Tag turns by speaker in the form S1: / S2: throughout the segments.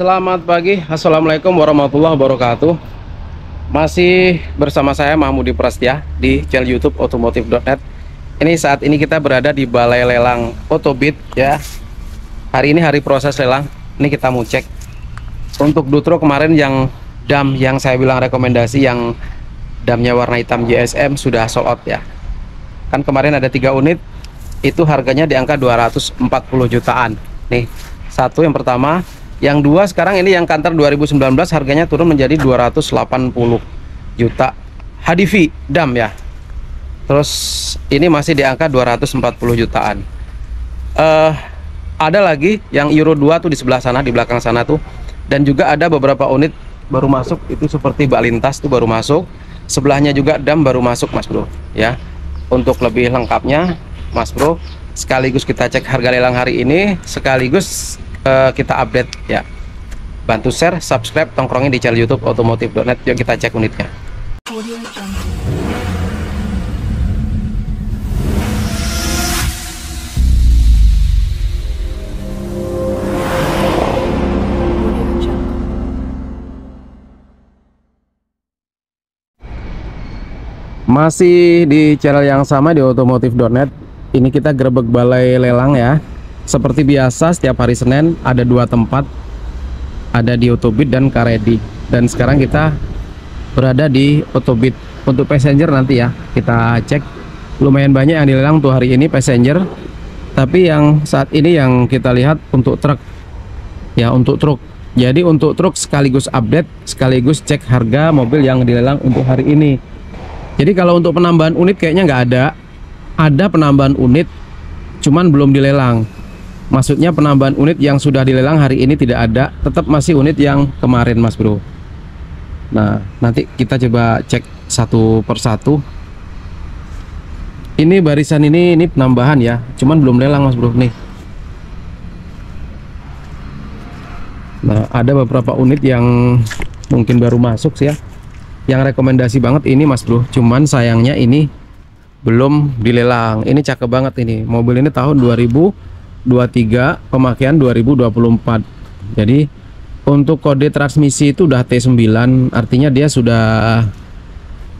S1: Selamat pagi, Assalamualaikum warahmatullahi wabarakatuh. Masih bersama saya Mahmudi Prasetya di channel youtube otomotif.net Ini saat ini kita berada di balai lelang Otobit ya. Hari ini hari proses lelang. Ini kita mau cek. Untuk Dutro kemarin yang dam yang saya bilang rekomendasi yang damnya warna hitam JSM sudah sold out ya. Kan kemarin ada tiga unit Itu harganya di angka 240 jutaan. Nih satu yang pertama yang dua sekarang ini yang kantor 2019 harganya turun menjadi 280 juta. HDV dam ya. Terus ini masih di angka 240 jutaan. Uh, ada lagi yang Euro 2 tuh di sebelah sana di belakang sana tuh. Dan juga ada beberapa unit baru masuk itu seperti bak lintas tuh baru masuk. Sebelahnya juga dam baru masuk mas bro ya. Untuk lebih lengkapnya mas bro sekaligus kita cek harga lelang hari ini sekaligus uh, kita update ya. Bantu share subscribe tongkrongin di channel youtube otomotif.net yuk kita cek unitnya. Masih di channel yang sama di otomotif.net ini kita gerbek balai lelang ya seperti biasa setiap hari Senin ada dua tempat ada di Otobit dan Karedi. Dan sekarang kita berada di Otobit. Untuk passenger nanti ya kita cek. Lumayan banyak yang dilelang untuk hari ini passenger. Tapi yang saat ini yang kita lihat untuk truk. Ya untuk truk. Jadi untuk truk sekaligus update sekaligus cek harga mobil yang dilelang untuk hari ini. Jadi kalau untuk penambahan unit kayaknya nggak ada. Ada penambahan unit cuman belum dilelang Maksudnya penambahan unit yang sudah dilelang hari ini tidak ada, tetap masih unit yang kemarin Mas Bro. Nah, nanti kita coba cek satu persatu. Ini barisan ini ini penambahan ya, cuman belum lelang Mas Bro nih. Nah, ada beberapa unit yang mungkin baru masuk sih ya. Yang rekomendasi banget ini Mas Bro, cuman sayangnya ini belum dilelang. Ini cakep banget ini. Mobil ini tahun 2000 23 pemakaian 2024 jadi untuk kode transmisi itu udah T9 artinya dia sudah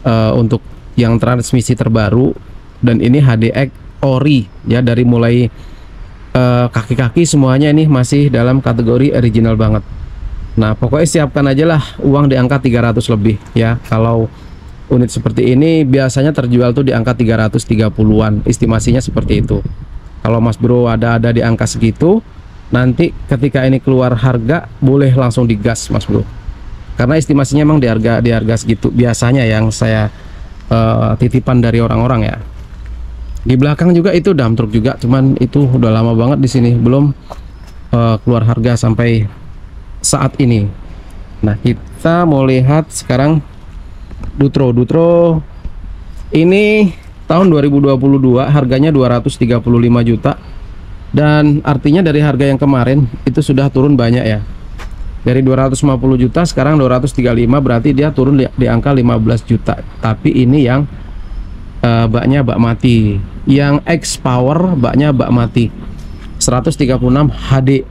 S1: uh, untuk yang transmisi terbaru dan ini HDX ori ya dari mulai eh, kaki-kaki uh, semuanya ini masih dalam kategori original banget. Nah pokoknya siapkan aja lah uang di angka 300 lebih ya. Kalau unit seperti ini biasanya terjual tuh di angka 330-an estimasinya seperti itu kalau Mas Bro ada-ada di angka segitu nanti ketika ini keluar harga boleh langsung digas Mas Bro. Karena estimasinya memang di harga di harga segitu. Biasanya yang saya uh, titipan dari orang-orang ya. Di belakang juga itu dam truk juga cuman itu udah lama banget di sini. Belum uh, keluar harga sampai saat ini. Nah kita mau lihat sekarang Dutro. Dutro ini tahun 2022 harganya 235 juta. Dan artinya dari harga yang kemarin itu sudah turun banyak ya. Dari 250 juta sekarang 235 berarti dia turun di, di angka 15 juta. Tapi ini yang uh, baknya bak mati. Yang X power baknya bak mati. 136 HD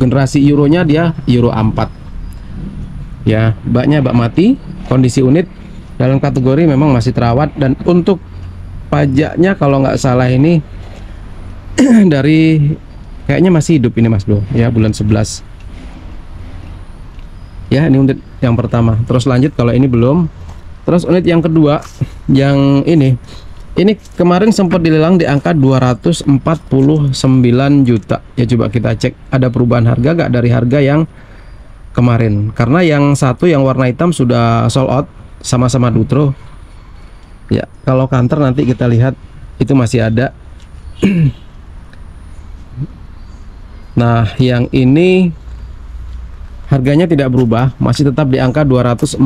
S1: generasi euronya dia euro 4 ya baknya bak mati kondisi unit dalam kategori memang masih terawat. Dan untuk pajaknya kalau nggak salah ini dari kayaknya masih hidup ini mas bro. Ya bulan 11 ya ini unit yang pertama. Terus lanjut kalau ini belum. Terus unit yang kedua yang ini. Ini kemarin sempat dilelang di angka 249 juta. Ya coba kita cek ada perubahan harga gak dari harga yang kemarin? Karena yang satu yang warna hitam sudah sold out sama-sama Dutro ya kalau kantor nanti kita lihat itu masih ada. Nah yang ini harganya tidak berubah masih tetap di angka 249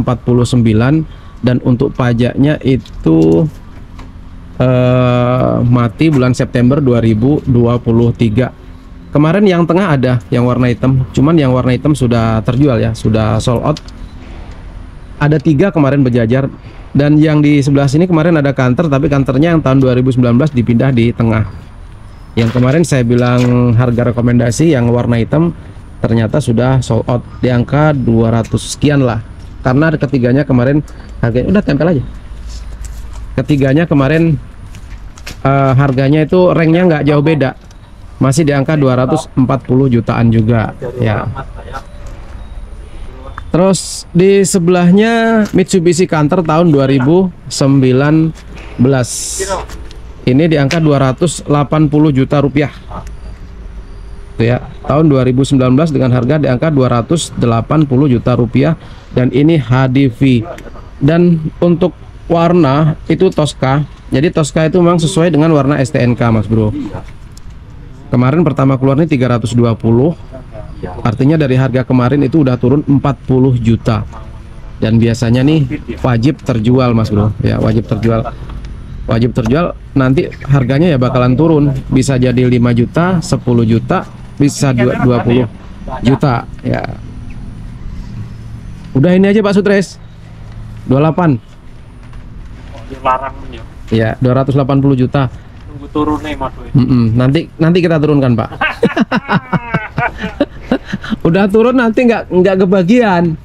S1: dan untuk pajaknya itu uh, mati bulan September 2023 kemarin yang tengah ada yang warna hitam cuman yang warna hitam sudah terjual ya sudah sold out. Ada tiga kemarin berjajar dan yang di sebelah sini kemarin ada kantor tapi kantornya yang tahun 2019 dipindah di tengah. Yang kemarin saya bilang harga rekomendasi yang warna hitam ternyata sudah sold out di angka 200 sekian lah. Karena ketiganya kemarin harganya udah tempel aja. Ketiganya kemarin eh, harganya itu ranknya nggak jauh beda. Masih di angka 240 jutaan juga. Ya terus di sebelahnya Mitsubishi Canter tahun 2019 ini di angka 280 juta rupiah. Tuh ya tahun 2019 dengan harga di angka 280 juta rupiah. Dan ini HDV dan untuk warna itu Tosca. Jadi Tosca itu memang sesuai dengan warna STNK mas bro. Kemarin pertama keluar ini 320 artinya dari harga kemarin itu udah turun 40 juta. Dan biasanya nih wajib terjual mas bro. Ya wajib terjual. Wajib terjual nanti harganya ya bakalan turun. Bisa jadi 5 juta 10 juta bisa dua- 20 juta. Ya. Udah ini aja Pak Sutres. 28
S2: larang ya.
S1: Ya 280 juta.
S2: Tunggu turun nih mas Boy.
S1: Mm-mm, nanti nanti kita turunkan Pak udah turun nanti nggak nggak kebagian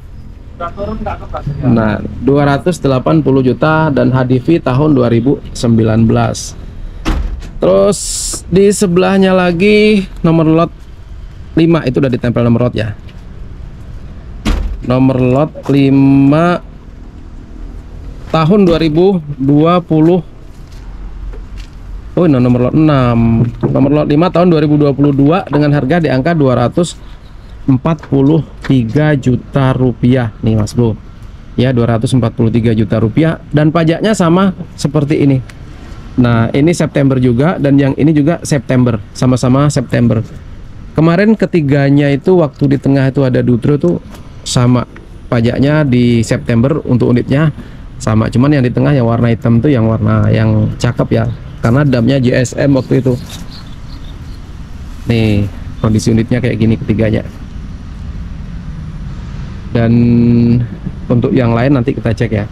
S2: udah turun nggak kebagian
S1: Nah, 280 juta dan HDV tahun 2019. Terus di sebelahnya lagi nomor lot 5 itu udah ditempel nomor lot ya. Nomor lot 5 tahun 2020 Oh, ini nomor lot 6. Nomor lot 5 tahun 2022 dengan harga di angka 243 juta rupiah. Nih Mas Bro. Ya 243 juta rupiah. Dan pajaknya sama seperti ini. Nah ini September juga dan yang ini juga September. Sama-sama September. Kemarin ketiganya itu waktu di tengah itu ada Dutro tuh sama pajaknya di September untuk unitnya sama. Cuman yang di tengah yang warna hitam tuh yang warna yang cakep ya. Karena damnya JSM waktu itu. Nih kondisi unitnya kayak gini ketiganya dan untuk yang lain nanti kita cek ya.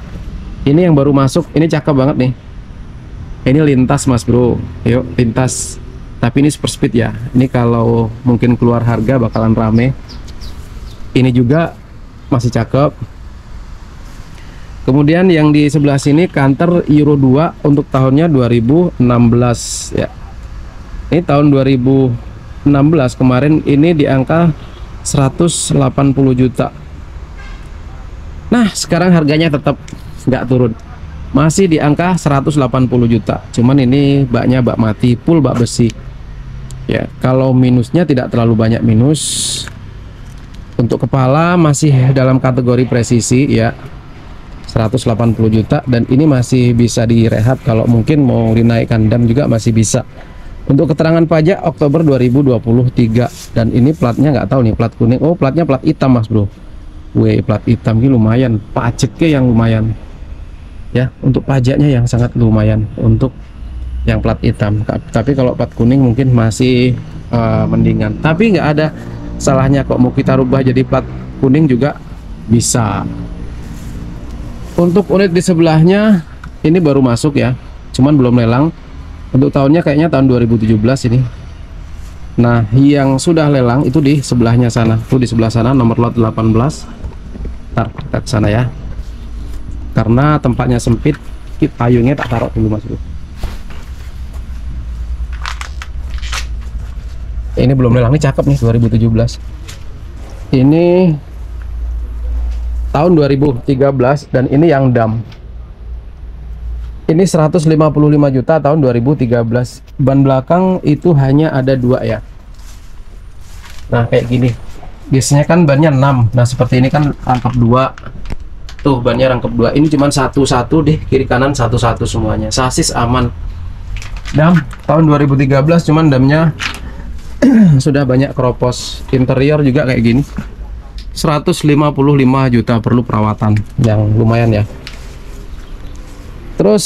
S1: Ini yang baru masuk ini cakep banget nih. Ini lintas mas bro. Yuk lintas. Tapi ini super speed ya. Ini kalau mungkin keluar harga bakalan rame. Ini juga masih cakep. Kemudian yang di sebelah sini kanter Euro 2 untuk tahunnya 2016 ya. Ini tahun 2016 kemarin ini di angka 180 juta Nah, sekarang harganya tetap nggak turun. Masih di angka 180 juta. Cuman ini baknya bak mati, full bak besi. Ya, kalau minusnya tidak terlalu banyak minus. Untuk kepala masih dalam kategori presisi ya. 180 juta dan ini masih bisa direhab kalau mungkin mau dinaikkan dam juga masih bisa. Untuk keterangan pajak Oktober 2023 dan ini platnya nggak tahu nih plat kuning. Oh, platnya plat hitam, Mas Bro. Wih, plat hitam ini lumayan, pajaknya yang lumayan. Ya, untuk pajaknya yang sangat lumayan untuk yang plat hitam. Tapi kalau plat kuning mungkin masih eh, mendingan. Tapi nggak ada salahnya kok mau kita rubah jadi plat kuning juga bisa. Untuk unit di sebelahnya ini baru masuk ya, cuman belum lelang. Untuk tahunnya kayaknya tahun 2017 ini. Nah, yang sudah lelang itu di sebelahnya sana. Tuh di sebelah sana nomor lot 18. Ntar kita ke sana ya. Karena tempatnya sempit, kita payungnya tak taruh dulu Mas. Ini belum lelang, ini cakep nih 2017. Ini tahun 2013 dan ini yang dam. Ini 155 juta tahun 2013. Ban belakang itu hanya ada dua ya. Nah, kayak gini. Biasanya kan bannya 6. Nah, seperti ini kan rangkap dua. Tuh, bannya rangkap dua. Ini cuma satu-satu deh, kiri kanan satu-satu semuanya. Sasis aman. Dam tahun 2013 cuman damnya sudah banyak keropos. Interior juga kayak gini. 155 juta perlu perawatan yang lumayan ya. Terus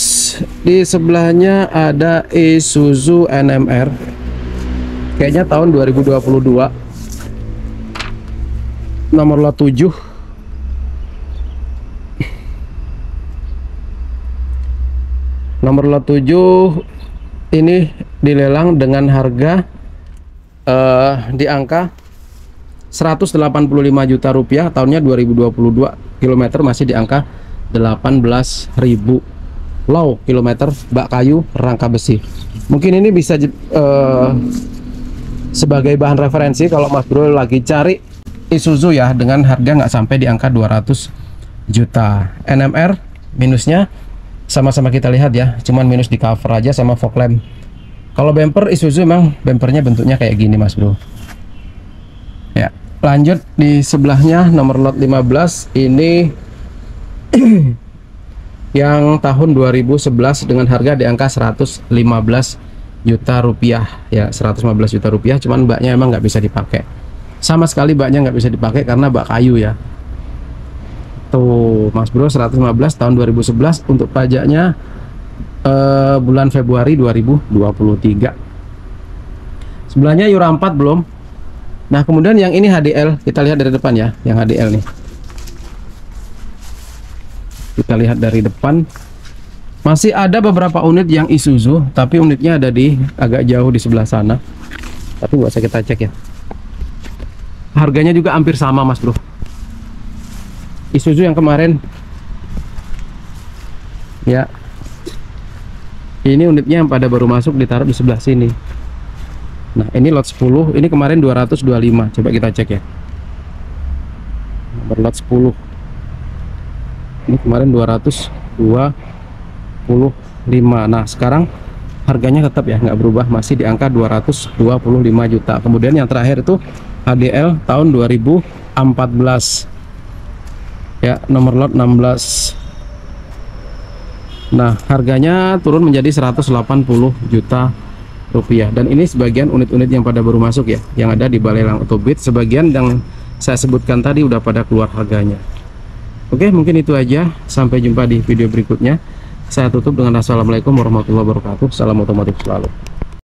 S1: di sebelahnya ada Isuzu NMR. Kayaknya tahun 2022. Nomor lot 7. Nomor lot 7 ini dilelang dengan harga eh di angka 185 juta rupiah tahunnya 2022 kilometer masih di angka 18.000 low kilometer bak kayu rangka besi mungkin ini bisa eh, sebagai bahan referensi kalau Mas Bro lagi cari Isuzu ya dengan harga nggak sampai di angka 200 juta. NMR minusnya sama-sama kita lihat ya. Cuman minus di cover aja sama fog lamp. Kalau bumper Isuzu emang bumpernya bentuknya kayak gini Mas Bro. Ya lanjut di sebelahnya nomor lot 15 ini yang tahun 2011 dengan harga di angka 115 juta rupiah. Ya 115 juta rupiah cuman baknya emang nggak bisa dipakai sama sekali baknya nggak bisa dipakai karena bak kayu ya. Tuh Mas Bro 115 tahun 2011 untuk pajaknya eh, bulan Februari 2023 sebelahnya Euro 4 belum. Nah kemudian yang ini HDL kita lihat dari depan ya yang HDL nih. Kita lihat dari depan. Masih ada beberapa unit yang Isuzu tapi unitnya ada di agak jauh di sebelah sana. Tapi nggak usah kita cek ya harganya juga hampir sama mas bro. Isuzu yang kemarin. Ya. Ini unitnya yang pada baru masuk ditaruh di sebelah sini. Nah ini lot 10 ini kemarin 225 coba kita cek ya. Nomor lot 10 ini kemarin 225 nah sekarang harganya tetap ya nggak berubah masih di angka 225 juta. Kemudian yang terakhir itu HDL tahun 2014 ya nomor lot 16 nah harganya turun menjadi 180 juta rupiah. Dan ini sebagian unit-unit yang pada baru masuk ya yang ada di Balai Lang Otobit. Sebagian yang saya sebutkan tadi udah pada keluar harganya. Oke, mungkin itu aja. Sampai jumpa di video berikutnya. Saya tutup dengan Assalamualaikum warahmatullahi wabarakatuh. Salam otomotif selalu.